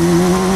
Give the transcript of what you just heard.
Mm-hmm.